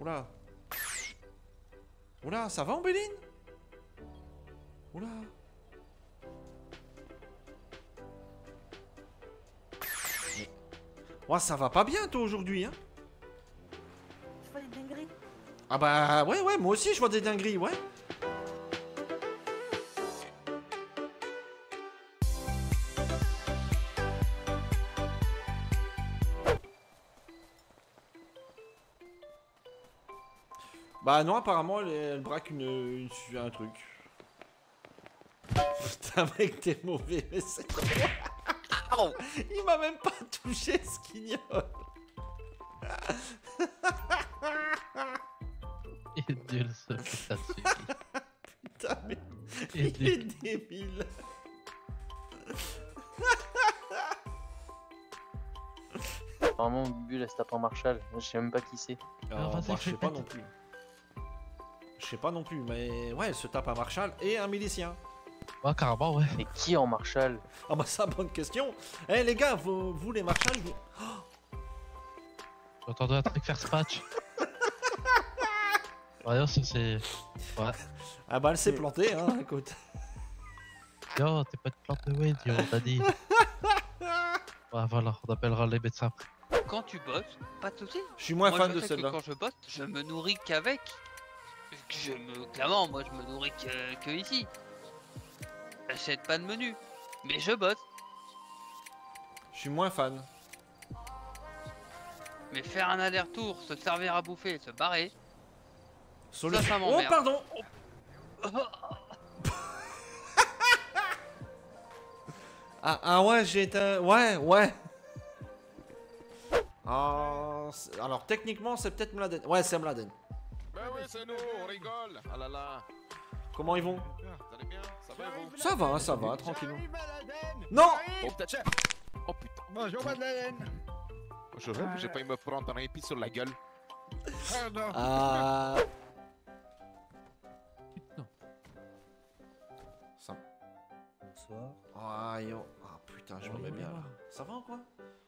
Oula. Oula, ça va, Ambéline Oula. Ouais, ça va pas bien, toi, aujourd'hui, hein? Je vois des dingueries? Ah bah, ouais, ouais, moi aussi, je vois des dingueries, ouais. Bah non, apparemment, elle, elle braque une, une- un truc. Putain, mec, t'es mauvais, mais c'est trop... Il m'a même pas touché, ce quignol. Et Dieu le seul que ça suffit. Putain, mais Et il Dieu. est débile. Apparemment, Bubu, là, se tape en Marshall. Je sais même pas qui c'est. Vas-y, bah, je sais fais pas non plus. Je sais pas non plus, mais ouais, elle se tape un Marshall et un milicien. Ouais, carrément, ouais. Mais qui en Marshall? Ah bah ça, bonne question. Eh les gars, vous, vous les Marshalls, vous... J'ai entendu un truc faire spatch. Ouais, c'est. Ouais. Ah bah elle s'est plantée, hein, écoute. Yo, t'es pas de plante de Wade, yo, t'as dit. Ouais, voilà, on appellera les médecins après. Quand tu bosses, pas de soucis. Je suis moins Moi, fan je de celle-là. Quand je bosse, je me nourris qu'avec. Je me, clairement, moi, je me nourris que, que ici. J'achète pas de menu, mais je bosse. Je suis moins fan. Mais faire un aller-retour, se servir à bouffer, se barrer. Solution. ça oh m'emmerde. pardon. Ah, ah ouais, j'ai été... Ouais, ouais. Ah, alors techniquement c'est peut-être Mladen. Ouais, c'est Mladen. Ben oui, c'est nous, on rigole. Ah là là. Comment ils vont Vous allez bien? Ça va vous? Ça va, ça va, tranquillement. Non Oh putain. Oh putain. Bonjour, Madeleine Je rêve, j'ai failli me prendre un épi sur la gueule. Ah. Ça... Bonsoir. Ah, yo. Ah putain, je me mets bien là. Ça va ou quoi?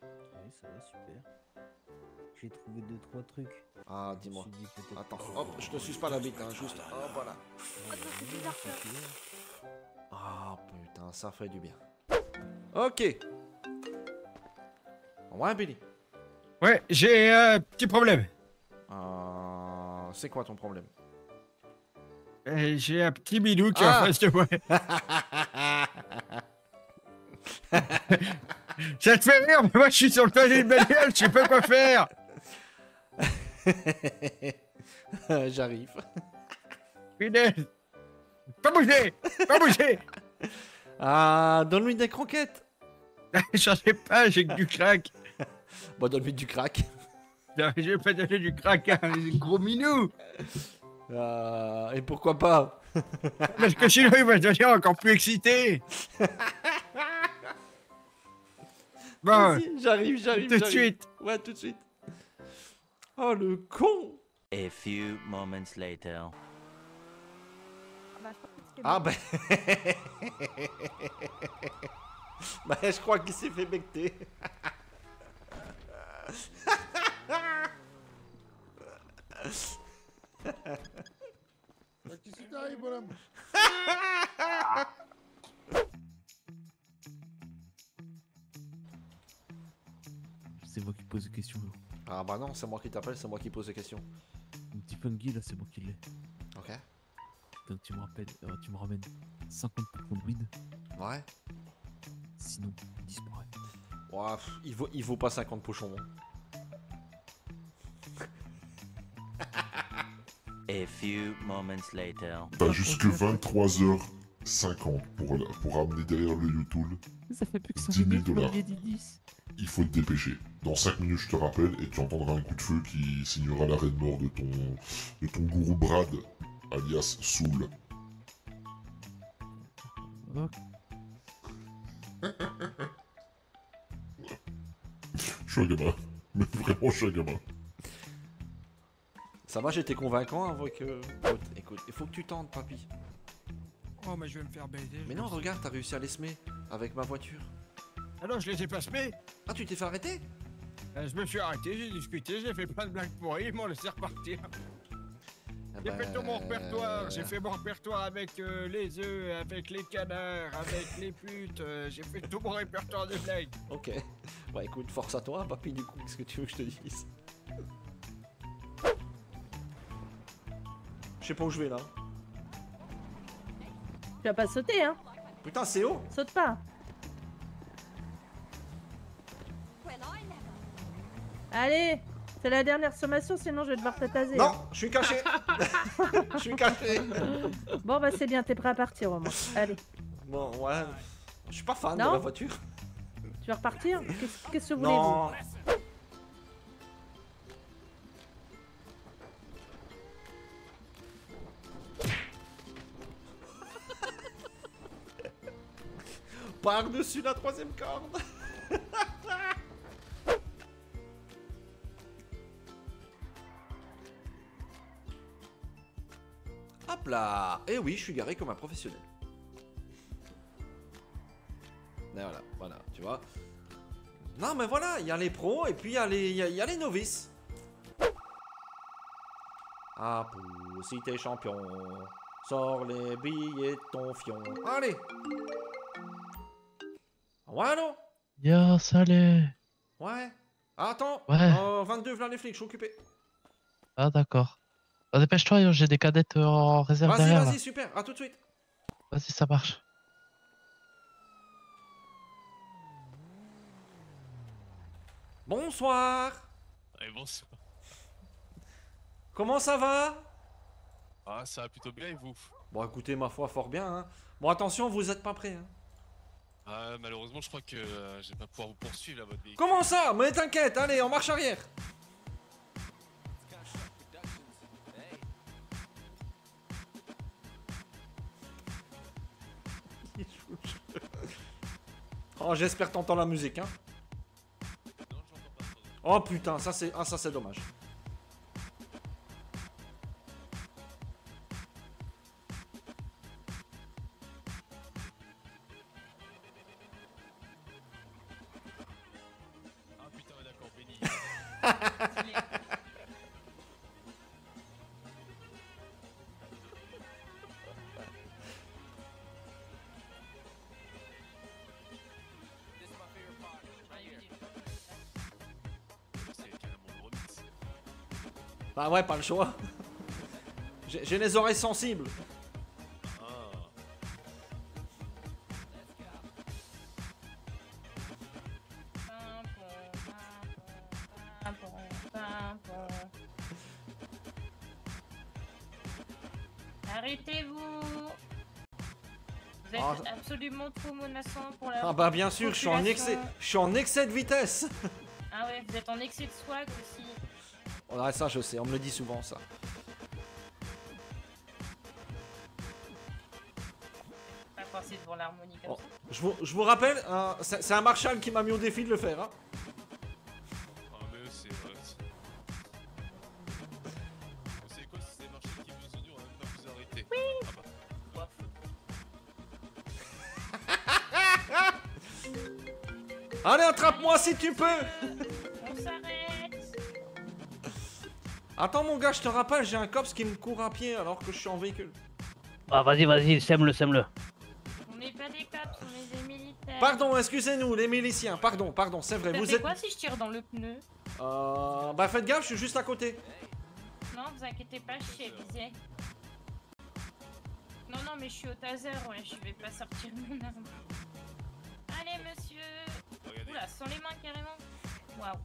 Oui, ça va, super. J'ai trouvé deux, trois trucs. Ah, dis-moi. Attends, hop, je te suce pas la bite, hein, juste. Hop, voilà. Ah putain, ça fait du bien. Ok. Ouais, Billy. Ouais, j'ai un petit problème. Euh, c'est quoi ton problème? Euh, J'ai un petit bidou qui est Ah. en face de moi. Ça te fait rire, mais moi je suis sur le toit d'une bagnole, je sais pas quoi faire. J'arrive. Punaise. Pas bouger, pas bouger. Ah, donne-lui des croquettes. J'en sais pas, j'ai que du crack. Bon, donne-lui du crack. Non, je vais pas donner du crack à un gros minou. Euh, et pourquoi pas? Parce que sinon il va devenir encore plus excité. Bon, J'arrive, j'arrive. tout de suite. Ouais, tout de suite. Oh, le con A few moments later. Ah ben... bah, je crois qu'il s'est fait becter. Qu'est-ce qui t'arrive, bonhomme pose des questions. là. Ah bah non, c'est moi qui t'appelle, c'est moi qui pose les questions. Mon petit funky là, c'est moi qui l'ai. Ok. Donc tu me rappelles, euh, tu me ramènes 50 potions de weed, Ouais. sinon il disparaît. Ouais, pff, il, vaut, il vaut pas 50 pochons. hein. A few moments later. T'as jusque 23h50 pour, la- pour amener derrière le YouTube. Ça fait plus que 10 000 dollars. dit 10. Il faut te dépêcher. Dans 5 minutes, je te rappelle, et tu entendras un coup de feu qui signera l'arrêt de mort de ton, de ton gourou Brad, alias Soul. Ok. Je suis un gamin. Mais vraiment, je suis un gamin. Ça va, j'étais convaincant avec... euh, Écoute, écoute, il faut que tu tentes, papy. Oh, mais je vais me faire baiser. Mais non, regarde, t'as réussi à l'esmer avec ma voiture. Ah non, je les ai pas semés. Ah, tu t'es fait arrêter? Je me suis arrêté, j'ai discuté, j'ai fait plein de blagues pourries, ils m'ont laissé repartir. Ah J'ai bah, fait tout mon répertoire, j'ai fait mon répertoire avec euh, les œufs, avec les canards, avec les putes, euh, j'ai fait tout mon répertoire de blagues. Ok. Bah écoute, force à toi, papy, du coup, qu'est-ce que tu veux que je te dise? Je sais pas où je vais là. Tu vas pas sauter, hein? Putain, c'est haut Saute pas. Allez, c'est la dernière sommation, sinon je vais devoir te taser. Non, je suis caché Je suis caché Bon, bah c'est bien, t'es prêt à partir au moins. Allez, Bon, ouais. Je suis pas fan de la voiture. tu vas repartir? Qu'est-ce que voulez-vous Non Par-dessus la troisième corde Hop là Et oui, je suis garé comme un professionnel. Et voilà, voilà, tu vois. Non, mais voilà, il y a les pros et puis il y, a les- y a- y a les novices. Ah, pour si t'es champion, sors les billets de ton fion. Allez Ouais, allô? Yo, salut Ouais. Attends, Ouais. euh, 22, v'là les flics, je suis occupé. Ah, d'accord. Bah, dépêche-toi, j'ai des cadettes euh, en réserve Vas-y, derrière. là. vas-y, super, à tout de suite. Vas-y, ça marche. Bonsoir Allez, bonsoir. Comment ça va? Ah, ça va plutôt bien et vous? Bon, écoutez, ma foi, fort bien. Hein. Bon, attention, vous êtes pas prêts. Hein. Ah, malheureusement, je crois que euh, je vais pas pouvoir vous poursuivre là, votre véhicule. Comment ça? Mais t'inquiète, allez, en marche arrière. Oh, j'espère t'entends la musique, hein. Oh putain, ça c'est ah, ça c'est dommage. Bah ouais, pas le choix. J'ai les oreilles sensibles. Arrêtez-vous Vous êtes Ah. absolument trop menaçant pour la Ah bah bien sûr, je suis en excès, je suis en excès de vitesse. Ah ouais, vous êtes en excès de swag aussi. Ouais, ça je sais, on me le dit souvent ça. Devant l'harmonie Bon, je, vous, je vous rappelle, hein, c'est un Marshall qui m'a mis au défi de le faire. Hein. Ah, mais c'est. euh, c'est- Vous savez quoi, si c'est marché qui vous oignons, on va même pas vous arrêter. Oui Ah bah. Allez, attrape-moi si tu peux. Attends mon gars, je te rappelle, j'ai un cops qui me court à pied alors que je suis en véhicule. Ah, vas-y, vas-y, sème-le, sème-le. On n'est pas des cops, on est des militaires. Pardon, excusez-nous, les miliciens. Pardon, pardon, c'est vrai. Ça Vous fait êtes. quoi si je tire dans le pneu Euh, bah faites gaffe, je suis juste à côté. Non, vous inquiétez pas, je suis avisé. Non, non, mais je suis au taser, ouais, je vais pas sortir mon arme. Allez, monsieur Oula, sans les mains carrément Waouh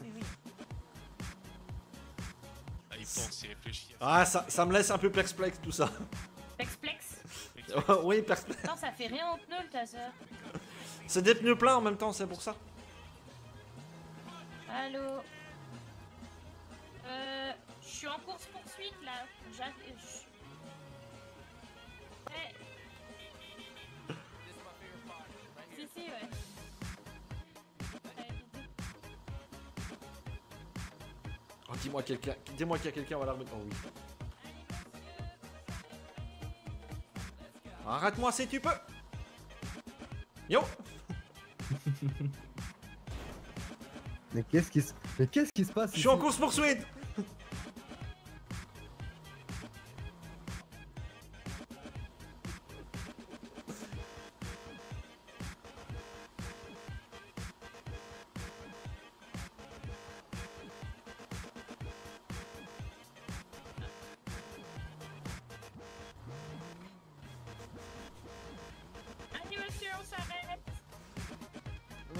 Oui, oui. Ah, il pense, il réfléchit. Ah, ça, ça me laisse un peu perplexe tout ça. Perplexe? Oui, perplexe. Non, ça fait rien au pneu le taser. C'est des pneus pleins en même temps, c'est pour ça. Allô? Euh. Je suis en course poursuite là. Je- dis-moi quelqu'un, dis-moi qu'il y a quelqu'un à la remettre. Oh oui. Arrête-moi si tu peux. Yo. Mais qu'est-ce qui se... Mais qu'est-ce qui se passe Je suis en course poursuite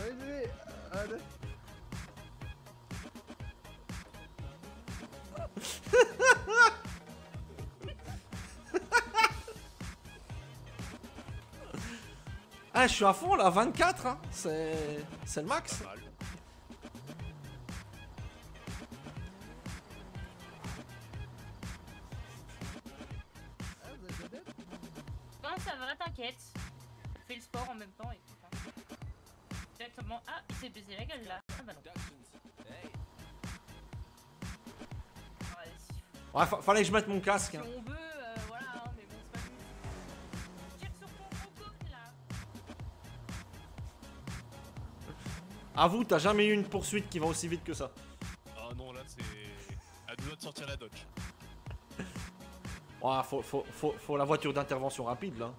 Vas-y, allez. Ah, je suis à fond là, 24, hein. c'est le max. La gueule là. Ah bah non. Ouais, si, fa- fallait que je mette mon casque. si hein. on veut, euh, voilà, hein, mais bon, c'est pas grave. Tire sur ton fantôme là. Avoue, t'as jamais eu une poursuite qui va aussi vite que ça. Ah non, là c'est. À deux doigts de sortir la Dodge. Ouais, faut, faut, faut, faut la voiture d'intervention rapide là.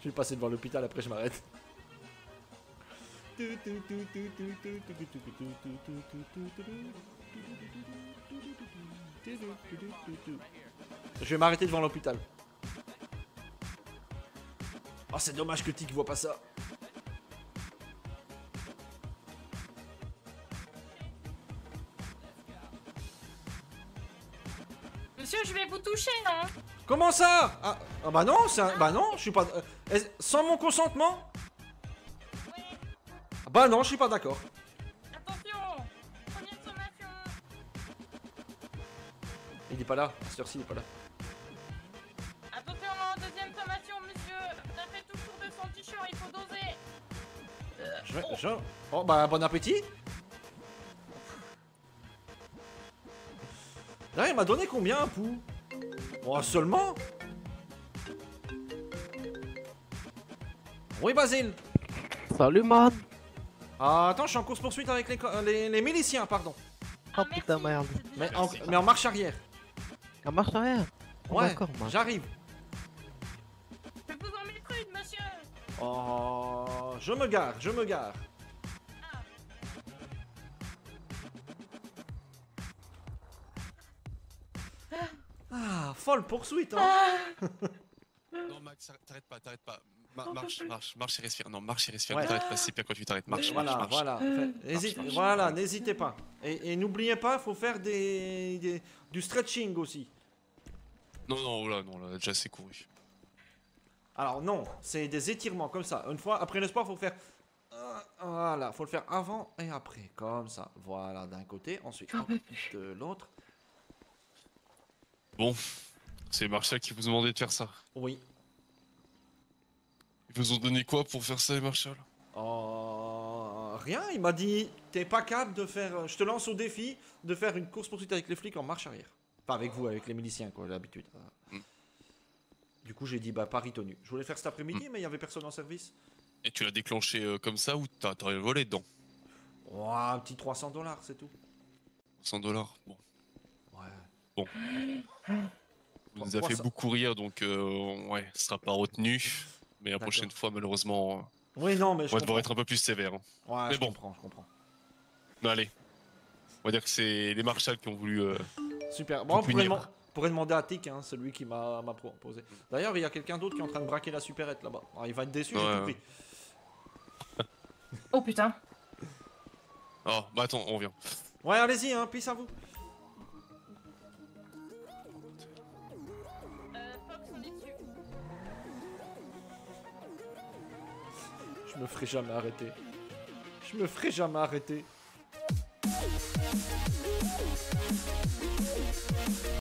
Je vais passer devant l'hôpital, après je m'arrête. Je vais m'arrêter devant l'hôpital. Oh, c'est dommage que Tic voit pas ça. Monsieur, je vais vous toucher, non? Comment ça? Ah, ah bah non, c'est un- bah non, je suis pas. euh, sans mon consentement? Ah Bah non, je suis pas d'accord. Attention Première sommation Il est pas là, cette heure-ci, il est pas là. Attention, deuxième sommation, monsieur Ça fait toujours de son t-shirt, il faut doser Je vais- je- Oh bah bon appétit. Là, il m'a donné combien un pou? Oh seulement? Oui Basile Salut man Ah attends, je suis en course poursuite avec les, euh, les, les miliciens, pardon. Oh putain merde. Mais en, mais en marche arrière. En marche arrière? Oh, Ouais, D'accord j'arrive. Je vous mettre une, monsieur Oh, je me gare, je me gare. Ah, folle poursuite, hein Non, Max, t'arrêtes pas, t'arrêtes pas. Ma- marche, marche, marche et respire. Non, marche et respire. Ouais. Ne t'arrête pas, c'est pire quand tu t'arrêtes. Marche, Voilà, marche, marche. voilà. Hésite- marche. voilà, n'hésitez pas. Et, et n'oubliez pas, faut faire des, des- du stretching aussi. Non, non, là, non, là, déjà c'est couru. Alors non, c'est des étirements comme ça. Une fois après le sport, faut faire euh, voilà, faut le faire avant et après, comme ça. Voilà, d'un côté, ensuite de l'autre. Bon, c'est Marshall qui vous a demandé de faire ça. Oui. Ils vous ont donné quoi pour faire ça, Marshall? Euh, rien, il m'a dit t'es pas capable de faire. Je te lance au défi de faire une course poursuite avec les flics en marche arrière. Pas avec vous, avec les miliciens quoi, l'habitude. Du coup, j'ai dit bah pari tenu. Je voulais faire cet après-midi, mais il y avait personne en service. Et tu l'as déclenché euh, comme ça ou t'as t'as volé dedans? Oh, un petit 300 dollars, c'est tout. 100 dollars. Bon. Bon. Il nous a fait 300. beaucoup rire, donc euh, ouais, ce sera pas retenu. Mais la prochaine fois, malheureusement, Oui, non, mais je on va devoir être un peu plus sévère. hein. Ouais, mais je bon, comprends, je comprends. non, allez. On va dire que c'est les Marshall qui ont voulu. euh, Super. Bon, on pourrait, demander à Tic, hein, celui qui m'a proposé. D'ailleurs, il y a quelqu'un d'autre qui est en train de braquer la supérette là-bas. Alors, il va être déçu, j'ai Ouais, tout ouais. pris. Oh putain Oh, bah attends, on revient. Ouais, allez-y, hein, peace à vous. Me ferai jamais arrêter. Je me ferai jamais arrêter.